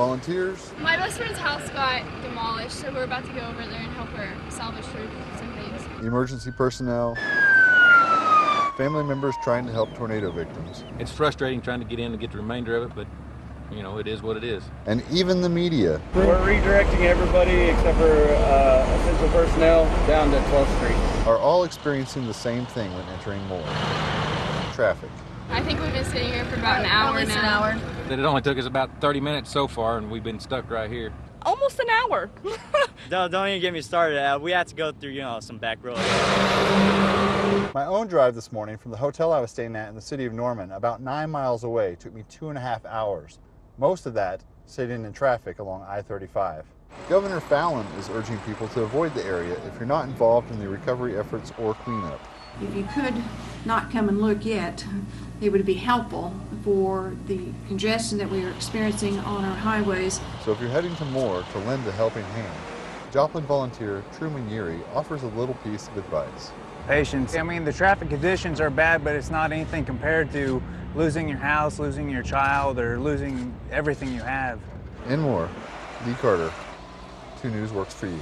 Volunteers, My best friend's house got demolished, so we're about to go over there and help her salvage through some things. emergency personnel, family members trying to help tornado victims, It's frustrating trying to get in and get the remainder of it, but you know, it is what it is. and even the media. We're redirecting everybody except for uh, essential personnel down to 12th Street. are all experiencing the same thing when entering Moore traffic. I think we've been sitting here for about an hour At least an hour. That it only took us about 30 minutes so far, and we've been stuck right here. Almost an hour. Don't, don't even get me started. Uh, we had to go through, you know, some back roads. My own drive this morning from the hotel I was staying at in the city of Norman, about nine miles away, took me two and a half hours. Most of that sitting in traffic along I 35. Governor Fallin is urging people to avoid the area if you're not involved in the recovery efforts or cleanup. If you could not come and look yet, it would be helpful for the congestion that we are experiencing on our highways. So if you're heading to Moore to lend a helping hand, Joplin volunteer Truman Yeary offers a little piece of advice. Patience. I mean, the traffic conditions are bad, but it's not anything compared to losing your house, losing your child, or losing everything you have. In Moore, Lee Carter, 2 News works for you.